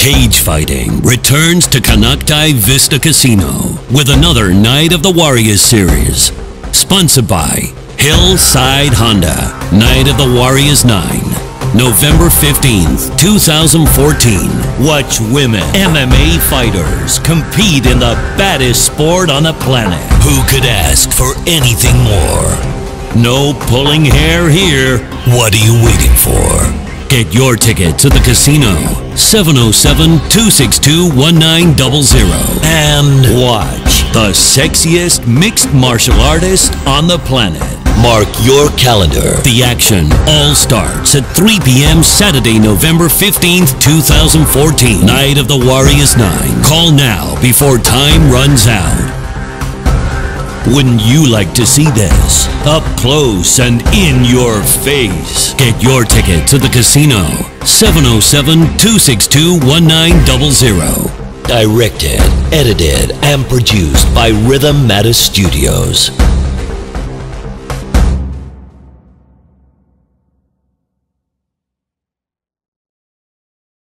Cage fighting returns to Konocti Vista Casino with another Night of the Warriors series. Sponsored by Hillside Honda. Night of the Warriors 9. November 15th, 2014. Watch women MMA fighters compete in the baddest sport on the planet. Who could ask for anything more? No pulling hair here. What are you waiting for? Get your ticket to the casino 707-262-1900 and watch the sexiest mixed martial artist on the planet. Mark your calendar. The action all starts at 3 p.m. Saturday, November 15th, 2014. Night of the Warriors 9. Call now before time runs out. Wouldn't you like to see this? Up close and in your face. Get your ticket to the casino. 707-262-1900. Directed, edited, and produced by Rhythm Matter Studios.